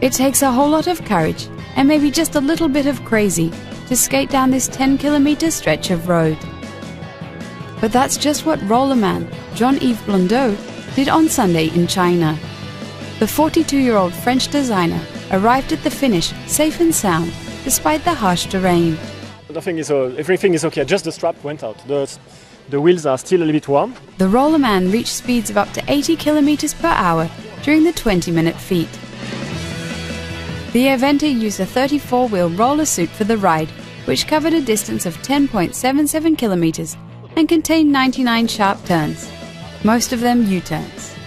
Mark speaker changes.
Speaker 1: It takes a whole lot of courage and maybe just a little bit of crazy to skate down this 10 kilometer stretch of road. But that's just what rollerman Jean-Yves Blondeau did on Sunday in China. The 42 year old French designer arrived at the finish safe and sound despite the harsh terrain.
Speaker 2: Nothing is, uh, everything is okay, just the strap went out. The, the wheels are still a little bit warm.
Speaker 1: The rollerman reached speeds of up to 80 kilometers per hour during the 20 minute feat. The eventer used a 34 wheel roller suit for the ride, which covered a distance of 10.77 kilometers and contained 99 sharp turns, most of them U turns.